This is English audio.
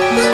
Bye.